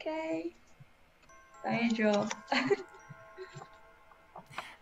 OK。大丈夫。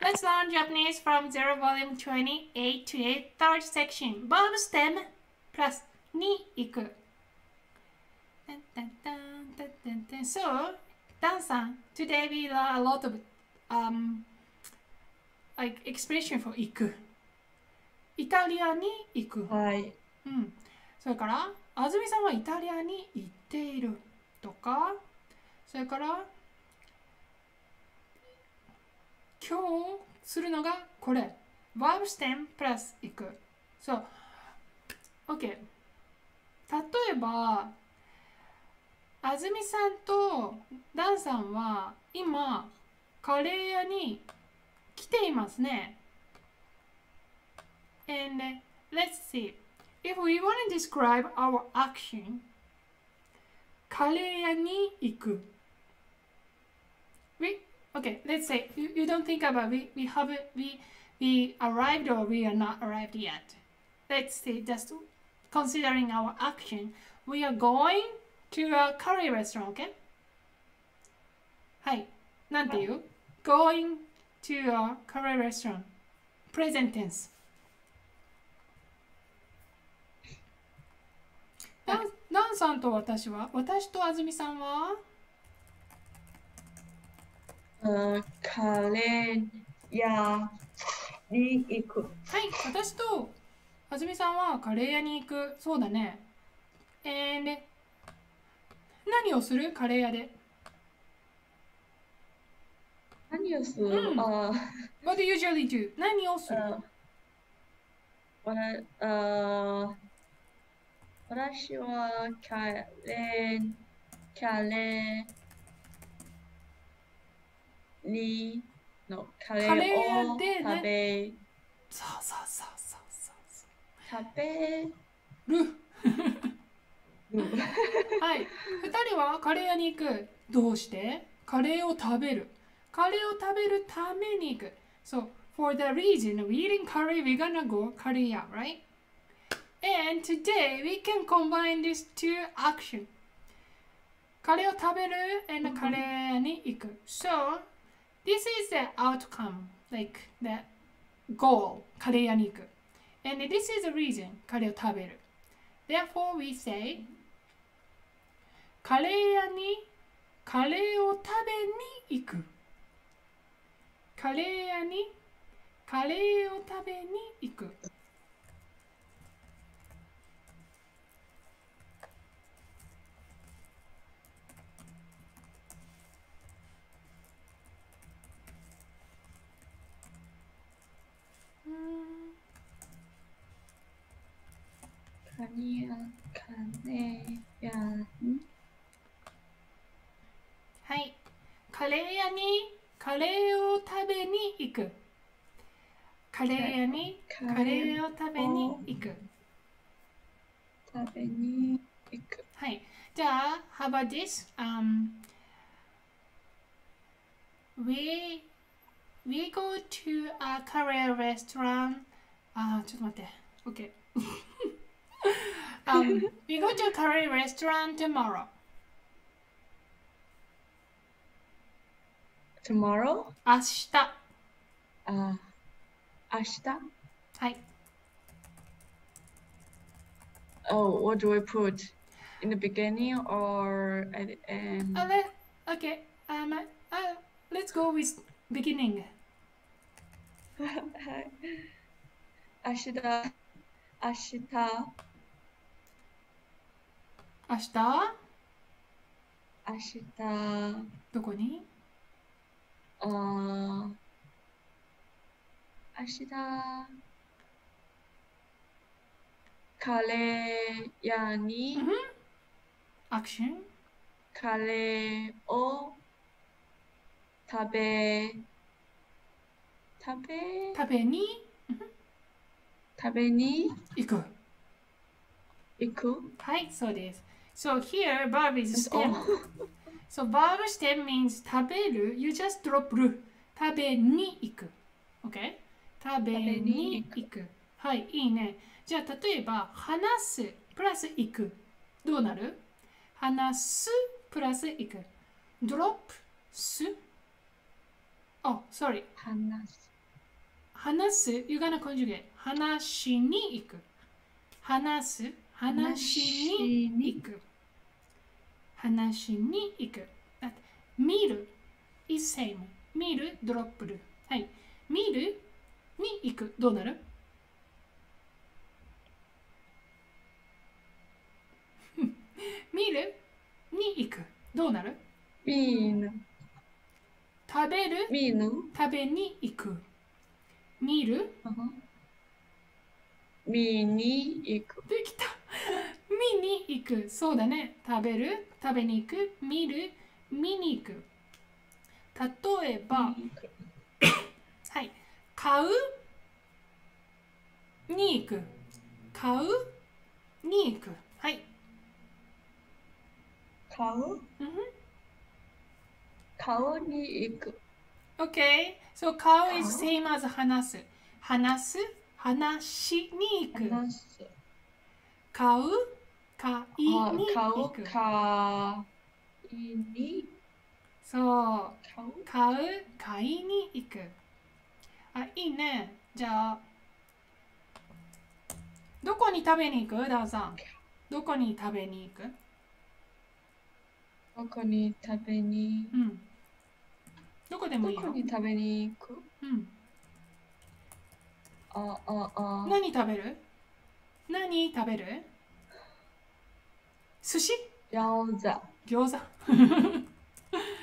Let's learn Japanese from Zero Volume 28 to 8 third section. Verb stem plus に行く。So, Dan さん today we learn a lot of um, like expression for 行く。イタリアに行く。はい。うん。それから、安住さんはイタリアに行っているとか、それから、今日するのがこれ。verb stem プラス行く。そう。OK。例えば、安住さんとダンさんは今、カレー屋に来ていますね。And let's see. If we want to describe our action, カレー屋に行く。We, okay, let's say you, you don't think about we, we haven't we we arrived or we are not arrived yet. Let's say just considering our action, we are going to a curry restaurant, okay? はい。なんていう ?going to a curry restaurant. Present tense. ダンダンさんと私は私と安住さんは うんカレー屋に行く。はい、私と安住さんはカレー屋に行く。そうだね。えー、ね、何をする？カレー屋で。何をする、うんあ What do you usually do? 何をする？あわらあ私はカレー、カレーにのカレーーを食べ、そうそうそうそうそう食べ。る。る。はい。二人はカレー屋に行く。どうして？カレーを食べる。カレーを食べるために行く。So, for the reason we eating curry, we're gonna go カレー屋 right? And today we can combine these two action. カレーを食べる and カレー屋に行く。So, this is the outcome, like the goal, カレー屋に行く。And this is the reason カレーを食べる。Therefore, we say カレー屋にカレーを食べに行く。カレー屋にカレーを食べに行く。カレー屋にカレーを食べに行く。カレー屋にカレーを食べに行く。食べに行く。はい。じゃあ、how about this? Um, we, we go to a Korean restaurant. あー、ちょっと待って。OK. um, we go to a Korean restaurant tomorrow. tomorrow? 明日。あ、明日はい。 Oh, what do I put? In the beginning or at the end? Uh, let, okay. Um, uh, let's go with beginning. はい。明日、明日、明日明日、どこに あー。明日、カレー屋に。Action. カレーを。食べ、食べ、食べに？食べに。行く。行く？はい、そうです。So here, verb is stem. お So verb stem means 食べる。You just drop る。食べに行く。OK? 食べに行く。はい、いいね。じゃあ、例えば、話すプラス行く。どうなる話すプラス行く。ドロップす。あ、sorry。話す。話す。You're gonna conjugate. 話しに行く。話す。話しに行く。話しに行く。見る。is same。見る、ドロップる。はい。見るに行く。どうなる？見るに行く。どうなる？見ぬ。食べる？見ぬ。食べに行く。見る？見に行く。できた。見に行く。そうだね。食べる？食べに行く？見る？見に行く。例えば、はい。買う？に行く。買う？に行く。はい。買う？うん買うに行く。Okay. So 買う is same as 話す。話す？話しに行く。買う？買いあに行く。買いにそう。買う買う買いに行く。あ、いいね。じゃあ、どこに食べに行く？ダーさん。どこに食べに行く？どこに食べに？うん。どこでもいいよ。どこに食べに行く？うん。あ、あ、あ。何食べる？何食べる？寿司？餃子。餃子？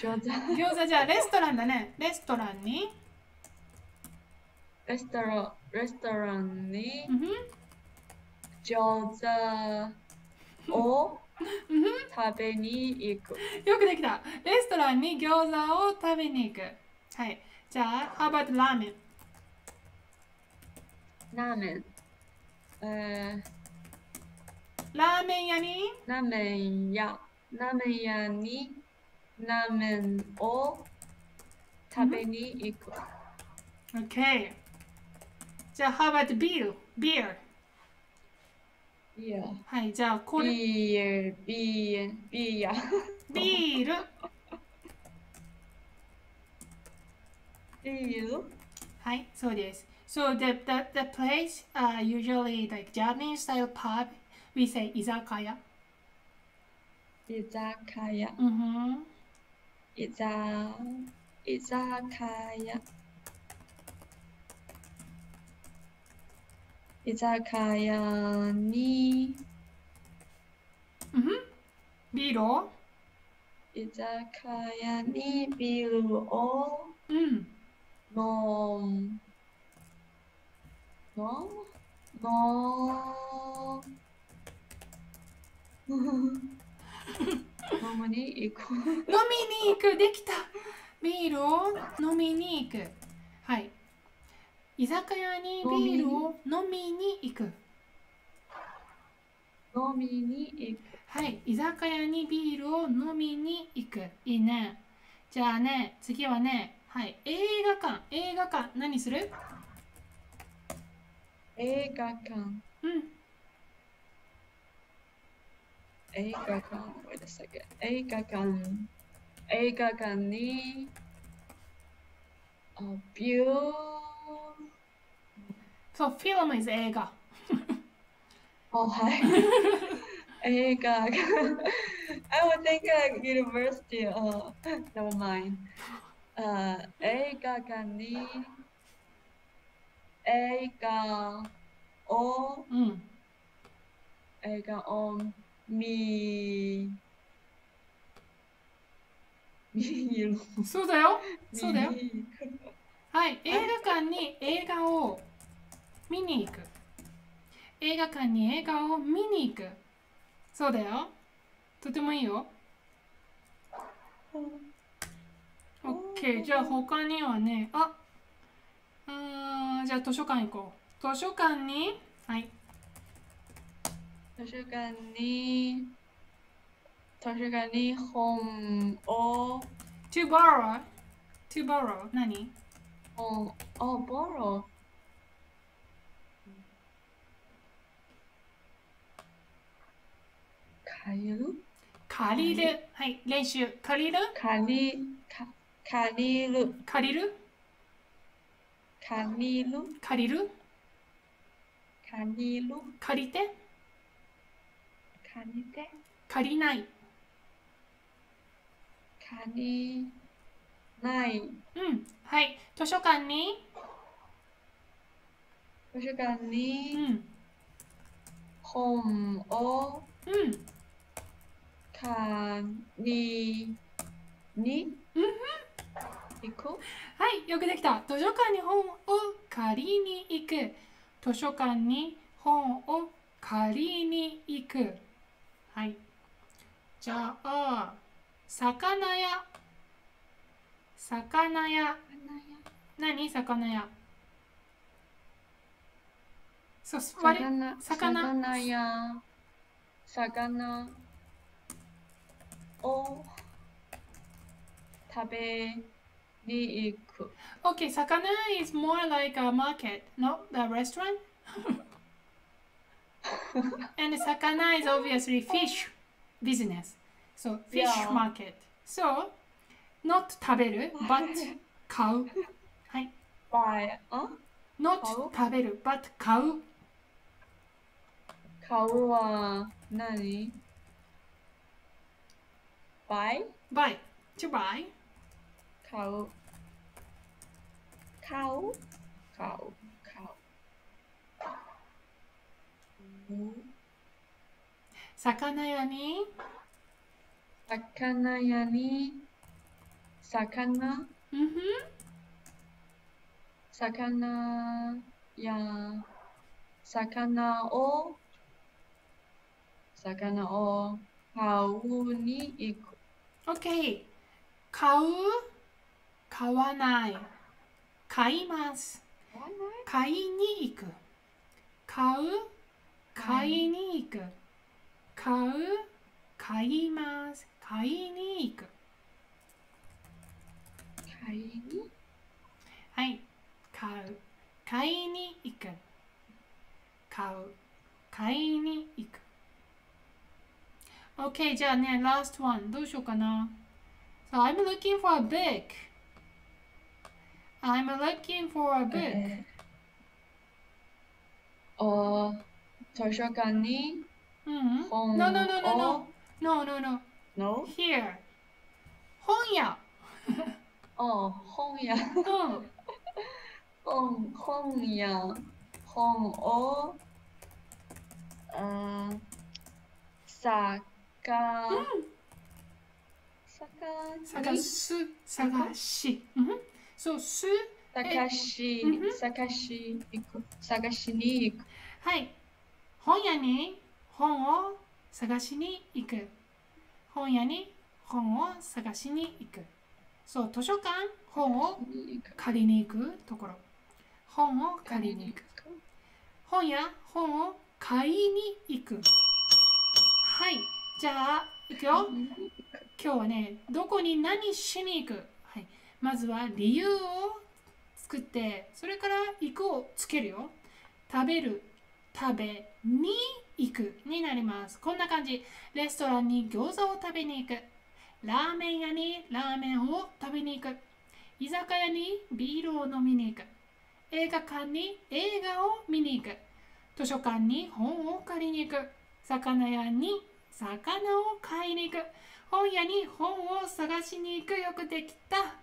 餃子。餃子じゃあレストランだね。レストランに？レストラン、レストランに？餃子を食べに行く。よくできた。レストランに餃子を食べに行く。はい。じゃあ、how about ラーメンラーメン。えラーメン屋にー、ラーメン屋。ラーメン屋にラーメンを食べに行く。?OK。じゃあ、how about ビールビールいや。はい。じゃあ、これ、ビール、ビール、ビール。ビール。ビールはい、そうです。So the, the, the place, uh, usually like Japanese style pub, we say 居酒屋。居酒屋。うんふん。居酒居酒屋。居酒飲む飲む飲む飲むに行く。飲みに行く。できた。ビールを飲みに行く。はい。居酒屋にビールを飲みに行く。飲みに行く。はい。居酒屋にビールを飲みに行く。いいね。じゃあね次はねはい。映画館。映画館。何する？映画館。うん映画館。Wait a second. 映画館。映画館に。あ、ビュー。そう film is 映画あ、はい。映画館。I would think uh, university. Uh, never mind. Uh, 映画館に。映画を。うん映画を見。見る。そうだよそうだよはい、映画館に映画を見に行く。映画館に映画を見に行く。そうだよ。とてもいいよ。OK、じゃあ他にはね、ああーじゃあ図書館行こう。図書館に、はい、図書館に。図書館に本を。to borrow。to borrow 何本。あ、borrow。借りる借りる。はい、練習。借りる借り、か借りる、借りる借りる、借りる借りる、借りて借りて、借りない。借りない、うん。はい。図書館に、図書館うにん。本をうん。借りに行くはい、よくできた。図書館に本を借りに行く。図書館に本を借りに行く。はい。じゃあ、魚屋。魚屋。何魚屋。そう、魚、魚魚や魚を食べに行く。Okay, sakana is more like a market, not the restaurant. and sakana is obviously fish business. So fish Yeah. market. So not 食べる but 買う。はい。 buy あ not 買う食べる but 買う。買うは何 buy buy to buy. 買う買う買う 魚屋に？魚屋に？魚？うんふん。魚や魚を？魚を？買うに行く。OK 買う？買わない。買います。買いに行く。買う？買いに行く。買う？買います。買いに行く。買いに？はい。買う。買いに行く。買う。買いに行く。OK じゃあね last one どうしようかな。So I'm looking for a book. I'm looking for a book. えーお図書館にうん本 No, no, no, no, を no. No, no, no. No? Here. 本屋。お本屋うん。本本屋本をあさかさか探す。探？し。うん。そう、す。探し探し行く探しに行くはい。本屋に本を探しに行く。本屋に本を探しに行く。そう、図書館、本を借りに行くところ。本を借りに行く。本屋、本を買いに行く。はい。じゃあ、行くよ。今日はね、どこに何しに行く。はい。まずは理由を作って、それから行くをつけるよ。食べる、食べに行くになります。こんな感じ。レストランに餃子を食べに行く。ラーメン屋にラーメンを食べに行く。居酒屋にビールを飲みに行く。映画館に映画を見に行く。図書館に本を借りに行く。魚屋に魚を買いに行く。本屋に本を探しに行く。よくできた。